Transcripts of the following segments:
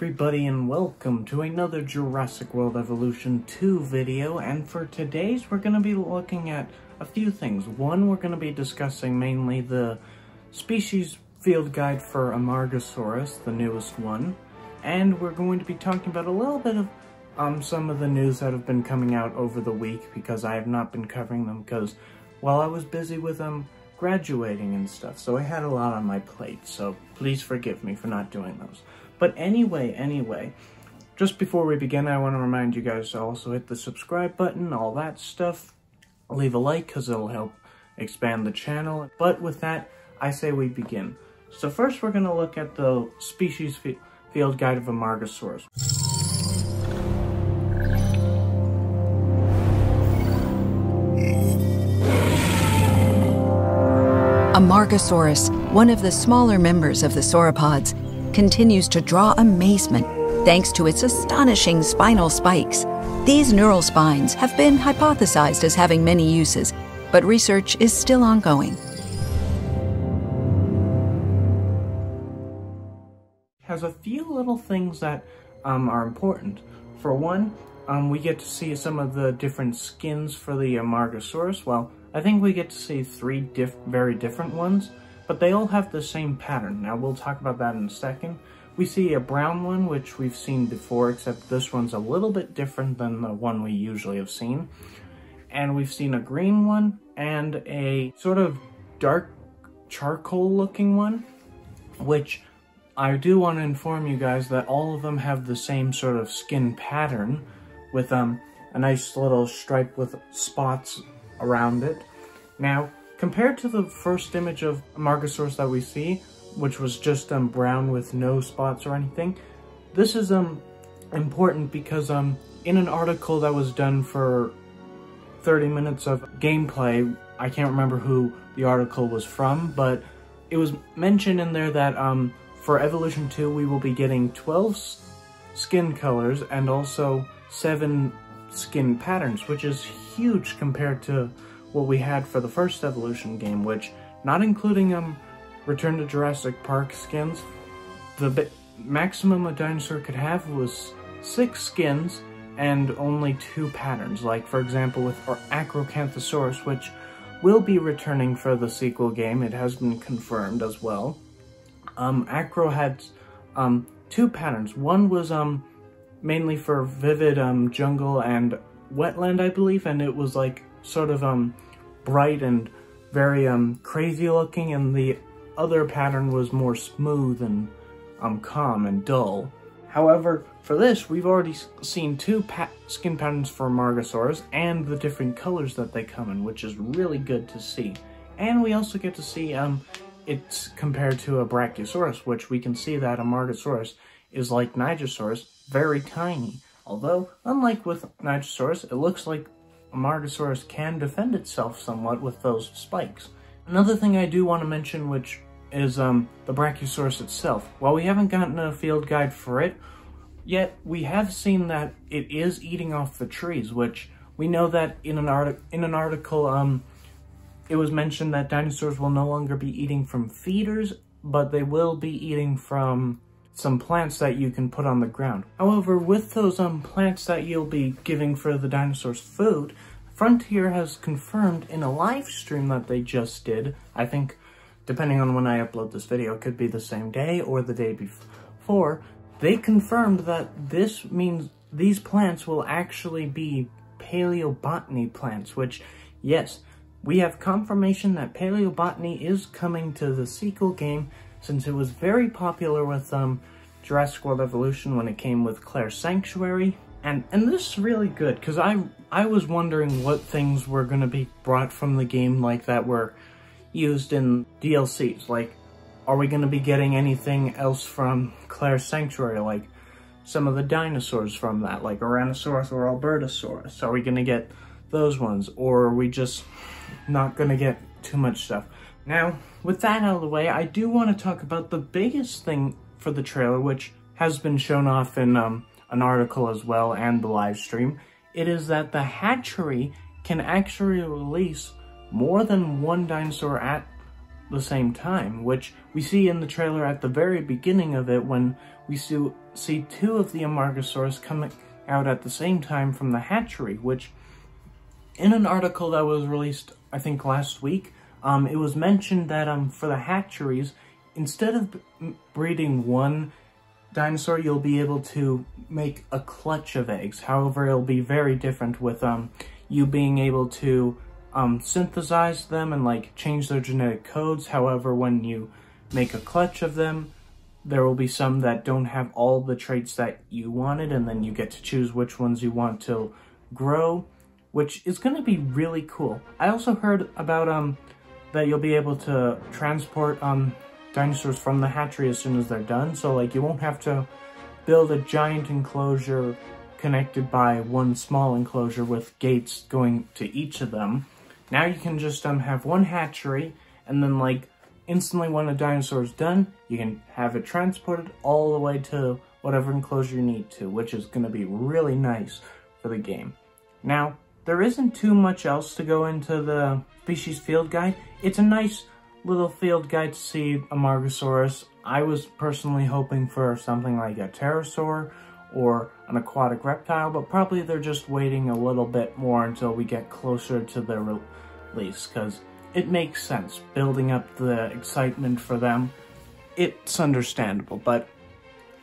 everybody and welcome to another Jurassic World Evolution 2 video and for today's we're going to be looking at a few things. One, we're going to be discussing mainly the species field guide for Amargasaurus, the newest one, and we're going to be talking about a little bit of um, some of the news that have been coming out over the week because I have not been covering them because while I was busy with them, graduating and stuff, so I had a lot on my plate, so please forgive me for not doing those. But anyway, anyway, just before we begin, I want to remind you guys to also hit the subscribe button, all that stuff. Leave a like, because it'll help expand the channel. But with that, I say we begin. So first, we're going to look at the species field guide of Amargasaurus. Amargasaurus, one of the smaller members of the sauropods, continues to draw amazement thanks to its astonishing spinal spikes. These neural spines have been hypothesized as having many uses, but research is still ongoing. Has a few little things that um, are important. For one, um, we get to see some of the different skins for the Amargasaurus. Well, I think we get to see three diff very different ones, but they all have the same pattern. Now, we'll talk about that in a second. We see a brown one, which we've seen before, except this one's a little bit different than the one we usually have seen. And we've seen a green one and a sort of dark charcoal looking one, which I do want to inform you guys that all of them have the same sort of skin pattern with um, a nice little stripe with spots around it. Now, compared to the first image of Amargasaurus that we see, which was just um, brown with no spots or anything, this is um important because um in an article that was done for 30 minutes of gameplay, I can't remember who the article was from, but it was mentioned in there that um for Evolution 2 we will be getting 12 skin colors and also 7 skin patterns, which is huge compared to what we had for the first Evolution game, which, not including um, Return to Jurassic Park skins, the maximum a dinosaur could have was six skins and only two patterns, like for example with Acrocanthosaurus, which will be returning for the sequel game, it has been confirmed as well. Um, Acro had um, two patterns. One was um, mainly for vivid um, jungle and wetland, I believe, and it was like sort of um bright and very um crazy looking, and the other pattern was more smooth and um calm and dull. However, for this, we've already seen two pa skin patterns for Amargasaurus and the different colors that they come in, which is really good to see. And we also get to see um it's compared to a Brachiosaurus, which we can see that Amargasaurus is like Nigersaurus, very tiny. Although, unlike with Nigersaurus, it looks like Amargasaurus can defend itself somewhat with those spikes. Another thing I do want to mention, which is um, the Brachiosaurus itself. While we haven't gotten a field guide for it, yet we have seen that it is eating off the trees, which we know that in an, in an article, um, it was mentioned that dinosaurs will no longer be eating from feeders, but they will be eating from some plants that you can put on the ground. However, with those um, plants that you'll be giving for the dinosaurs food, Frontier has confirmed in a live stream that they just did, I think, depending on when I upload this video, it could be the same day or the day before, they confirmed that this means these plants will actually be paleobotany plants, which, yes, we have confirmation that paleobotany is coming to the sequel game since it was very popular with um, Jurassic World Evolution when it came with Claire's Sanctuary. And, and this is really good, because I, I was wondering what things were going to be brought from the game like that were used in DLCs. Like, are we going to be getting anything else from Claire's Sanctuary, like some of the dinosaurs from that, like Ouranosaurus or Albertosaurus? Are we going to get those ones, or are we just not going to get too much stuff? Now, with that out of the way, I do want to talk about the biggest thing for the trailer, which has been shown off in um, an article as well and the live stream. It is that the hatchery can actually release more than one dinosaur at the same time, which we see in the trailer at the very beginning of it when we see, see two of the Amargasaurus coming out at the same time from the hatchery, which in an article that was released, I think last week, um, it was mentioned that um, for the hatcheries, instead of breeding one dinosaur, you'll be able to make a clutch of eggs. However, it'll be very different with um, you being able to um, synthesize them and like change their genetic codes. However, when you make a clutch of them, there will be some that don't have all the traits that you wanted and then you get to choose which ones you want to grow, which is going to be really cool. I also heard about um that you'll be able to transport um dinosaurs from the hatchery as soon as they're done, so like you won't have to build a giant enclosure connected by one small enclosure with gates going to each of them. Now you can just um, have one hatchery, and then like instantly when a dinosaur is done, you can have it transported all the way to whatever enclosure you need to, which is going to be really nice for the game. Now, there isn't too much else to go into the species field guide. It's a nice little field guide to see Amargasaurus. I was personally hoping for something like a pterosaur or an aquatic reptile, but probably they're just waiting a little bit more until we get closer to the release, because it makes sense, building up the excitement for them. It's understandable, but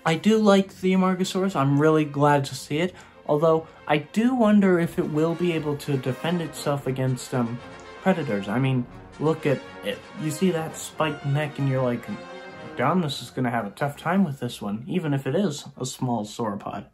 I do like the Amargasaurus. I'm really glad to see it, although I do wonder if it will be able to defend itself against um, predators. I mean, look at it. You see that spiked neck and you're like, Dominus is going to have a tough time with this one, even if it is a small sauropod.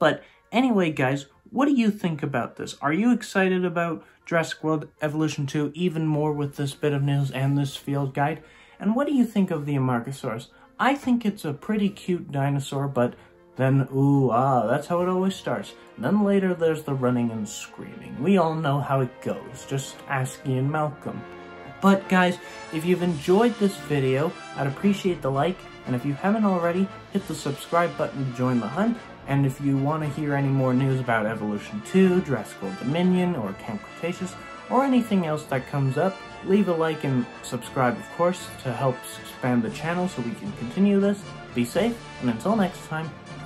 But anyway, guys, what do you think about this? Are you excited about Jurassic World Evolution 2 even more with this bit of news and this field guide? And what do you think of the Amargasaurus? I think it's a pretty cute dinosaur, but then, ooh, ah, that's how it always starts. And then later there's the running and screaming. We all know how it goes, just ask Ian Malcolm. But guys, if you've enjoyed this video, I'd appreciate the like, and if you haven't already, hit the subscribe button to join the hunt, and if you want to hear any more news about Evolution 2, Jurassic World Dominion, or Camp Cretaceous, or anything else that comes up, leave a like and subscribe, of course, to help expand the channel so we can continue this. Be safe, and until next time,